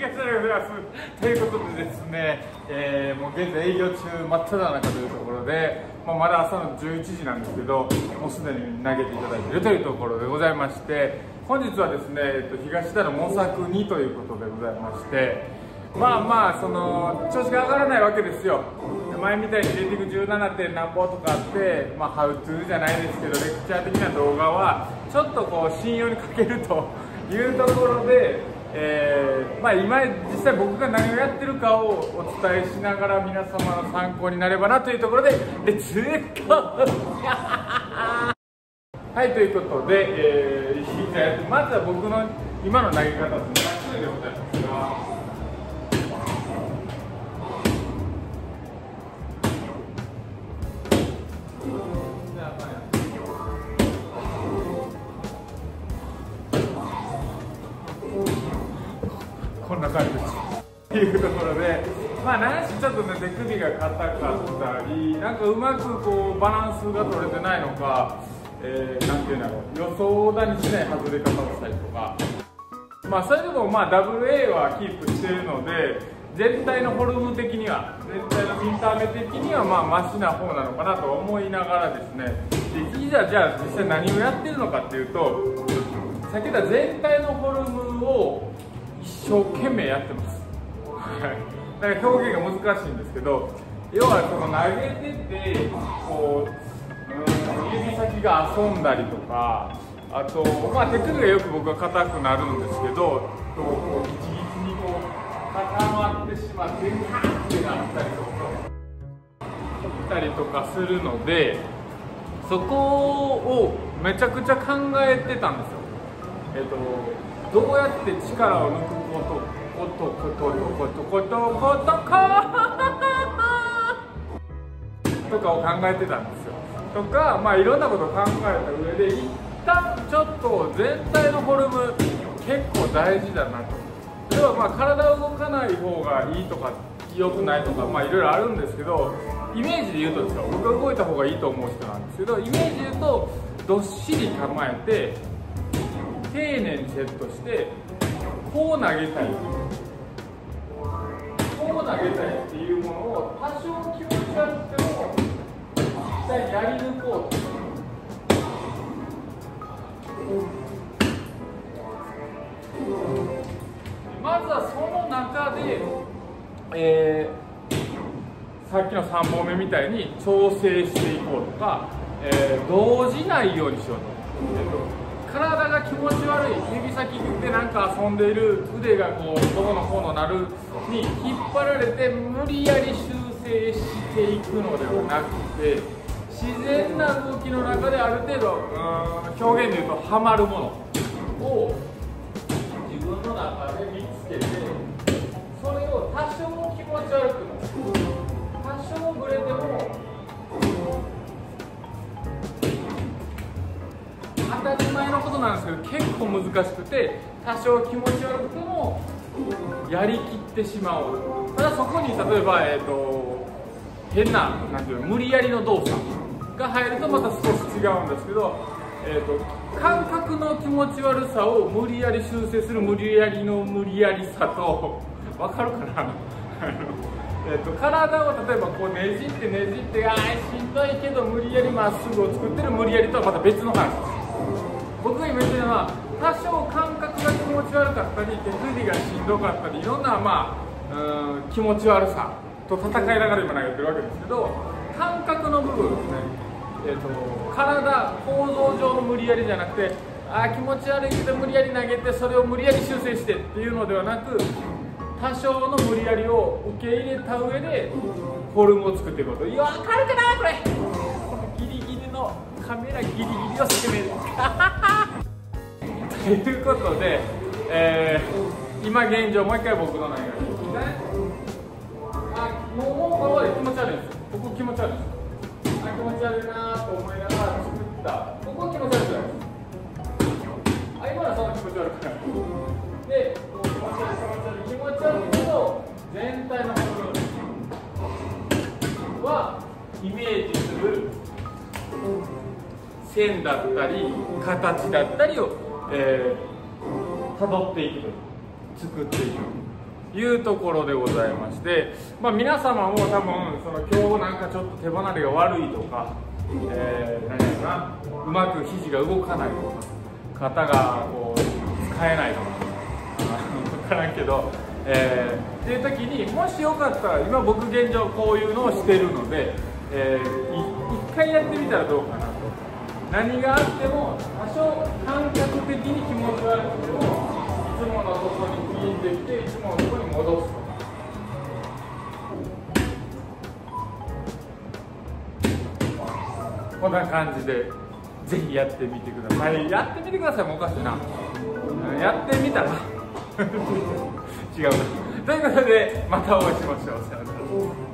東大学ですということでですね、えー、もう現在営業中真っ只中というところで、まあ、まだ朝の11時なんですけどもうすでに投げていただいているというところでございまして本日はですね、えっと、東田の模索2ということでございましてまあまあその調子が上がらないわけですよ。前みたいにレーティング17点何本とかあってまあハウトゥーじゃないですけどレクチャー的な動画はちょっとこう信用に欠けるというところでえー、まあ、今実際僕が何をやってるかをお伝えしながら皆様の参考になればなというところでレッツゴーはいということで、えー、まずは僕の今の投げ方ですねんな感じっていうところでまあ何しちょっとね手首が硬かったりなんかうまくこうバランスが取れてないのか、えー、なんていうんだろう予想だにしない外れ方をしたりとか。まあそれでもまあ WA はキープしてるので全体のフォルム的には全体の見た目的にはまあマシな方なのかなと思いながらですね。でいざじゃあ実際何をやってるのかっていうとさっき言った全体のフォルムを一生懸命やってます。だから表現が難しいんですけど要はその投げててこう指先が遊んだりとかあと、まあ、手首がよく僕は硬くなるんですけどこうギチギチにこう固まってしまってカッてなったりとかったりとかするのでそこをめちゃくちゃ考えてたんですよ。えっ、とどうやって力を抜くことことことことことこと とかを考えてたんですよ。とかまあいろんなことを考えた上で一旦ちょっと全体のフォルム結構大事だなと。要はまあ体動かない方がいいとか良くないとかまあいろいろあるんですけどイメージで言うとですよ。僕は動いた方がいいと思う人なんですけどイメージで言うとどっしり構えて丁寧にセットしてこう投げたいこう投げたいっていうものを多少気持ち悪くても実際やり抜こうとまずはその中で、えー、さっきの3本目みたいに調整していこうとか、えー、動じないようにしようと。えーと体が気持ち悪い指先でなんか遊んでいる腕がこうどこの方のなるに引っ張られて無理やり修正していくのではなくて自然な動きの中である程度表現でいうとハマるものを自分の中で見ことなんですけど結構難しくて多少気持ち悪くてもやりきってしまう。ただそこに例えば、えーと、変ななんていうの無理やりの動作が入るとまた少し違うんですけど、えーと、感覚の気持ち悪さを無理やり修正する無理やりの無理やりさと分かるかな？えと、体を例えばこうねじってねじってあーしんどいけど無理やりまっすぐを作ってる無理やりとはまた別の話です。僕が今言ってるのは多少感覚が気持ち悪かったり手首がしんどかったりいろんな、まあ、うん気持ち悪さと戦いながら今投げてるわけですけど感覚の部分ですね、えーと、体構造上の無理やりじゃなくてあ気持ち悪いけど無理やり投げてそれを無理やり修正してっていうのではなく多少の無理やりを受け入れた上でフォルムを作っていくこと。いや分かるかなこれ。このギリギリのカメラギリギリを攻める。いうことで、えー、今現状もう一回僕の内容あもうもう気持ち悪いです。ここ気持ち悪いです。あ気持ち悪いなと思いながら作った。ここ気持ち悪いですあ今のはそんな気持ち悪くないで気持ち悪い気持ち悪い気持ち悪いけど全体の部分はイメージする線だったり形だったりを、えー、辿っていくと作っていくというところでございまして、まあ、皆様も多分その今日なんかちょっと手離れが悪いとか、えー、何やろなうまく肘が動かないとか肩がこう使えないとか 分からんけど、えー、っていう時にもしよかったら今僕現状こういうのをしてるので、えー、一回やってみたらどうかなと。何があっても多少感覚的に気持ち悪くてもいつものところにピンできていつものところに戻すと。こんな感じでぜひやってみてください。やってみてくださいもおかしいな。やってみたら。違うな。ということでまたお会いしましょう。さよなら。